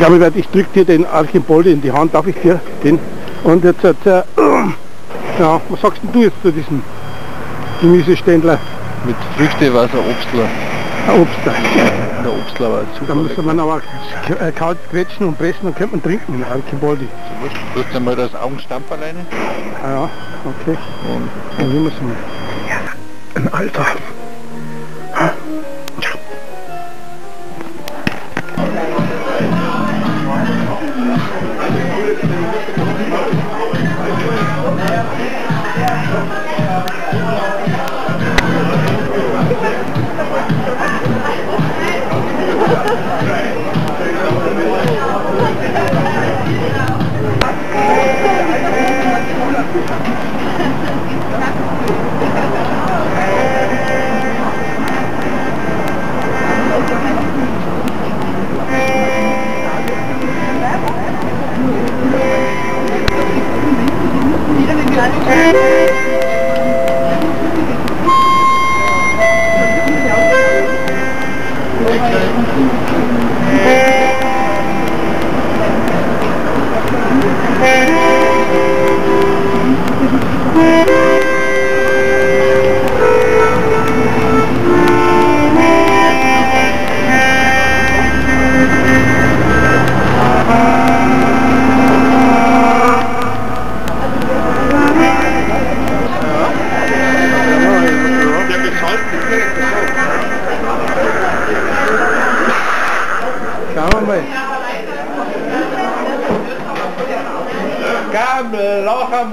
glaube, ich, drücke dir den Archimboldi in die Hand, darf ich dir den? Und jetzt, jetzt äh, ja, was sagst denn du jetzt zu diesem Gemüseständler? Mit Früchte, Wasser, Obstler. Ein Obstler. Der Obstler war Da super. müsste man aber k- äh, kalt quetschen und pressen und könnte man trinken, den Archimboldi. Du hast einmal das Augenstampf alleine. Ah ja, okay. Und Dann nehmen wir es mal. Ein Alter. Mal. חם, לא חם...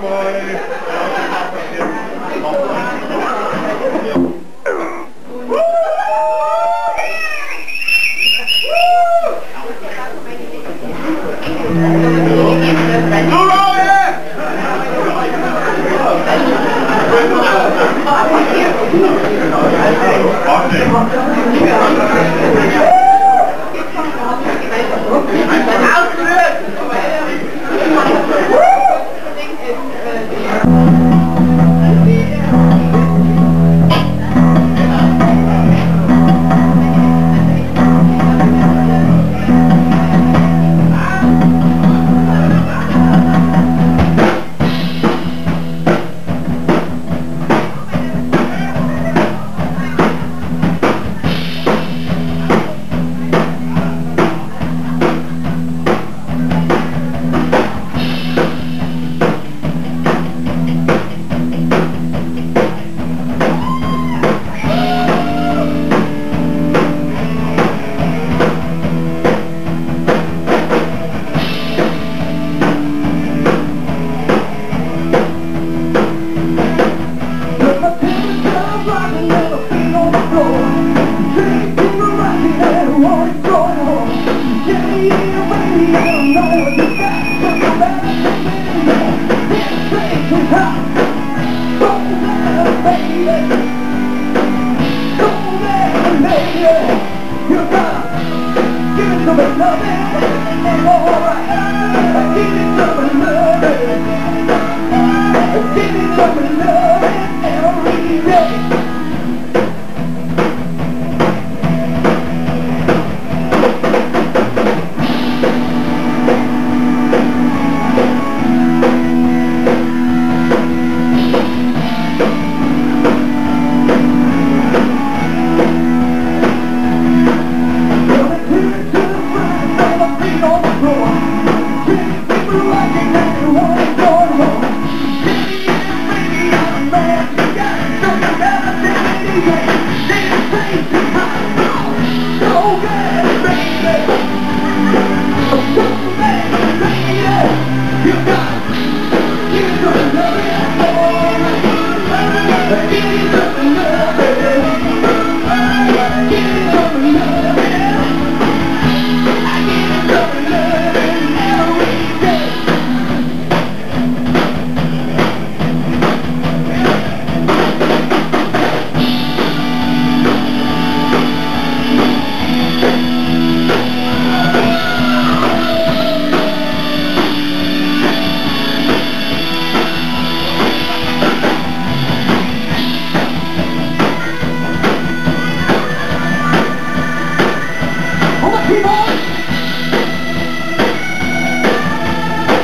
Give me some love.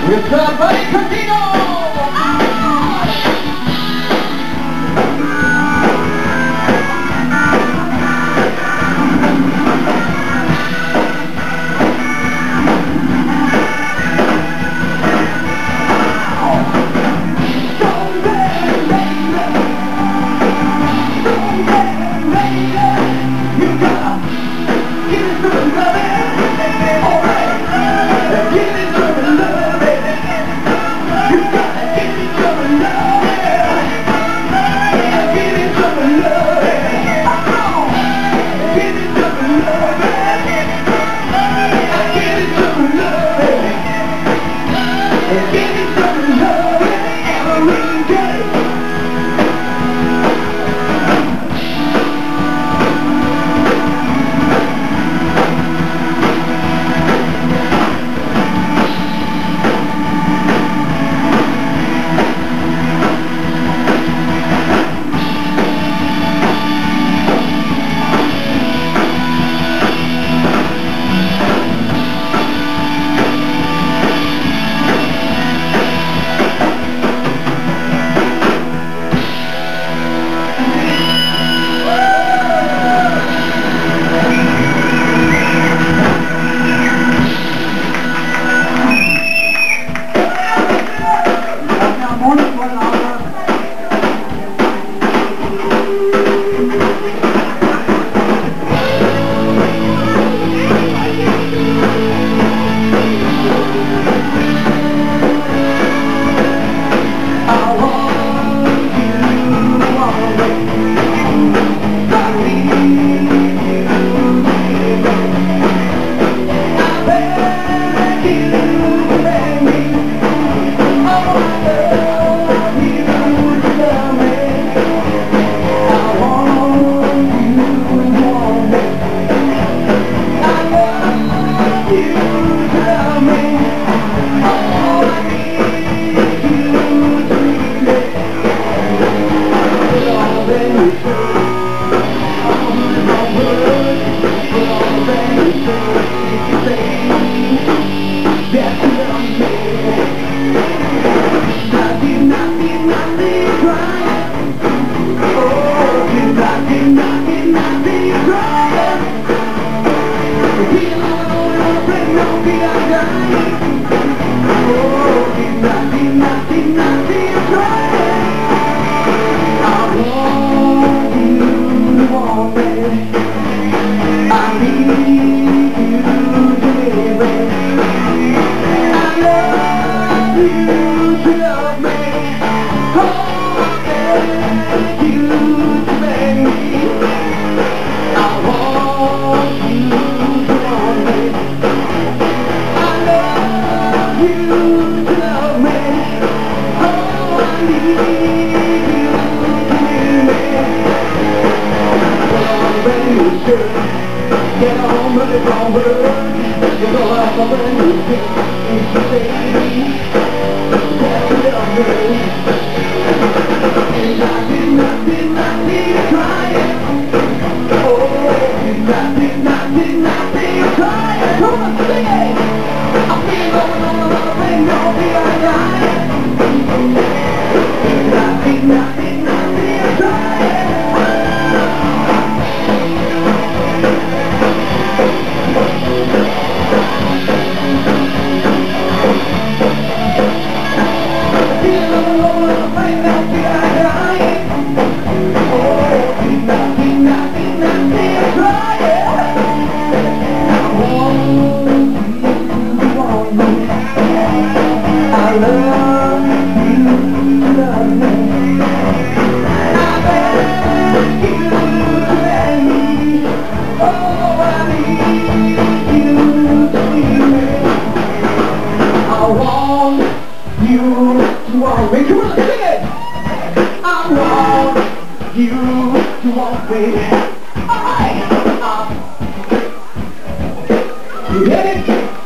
Buddy casino! Thank. Get on with it, on with it. You know I'm a new baby. That's love me. And I did not, did not need crying. Oh, did not, did not, did not need. Come on, sing it. I feel going on the love and don't be a dying. Did not, did not, did not You?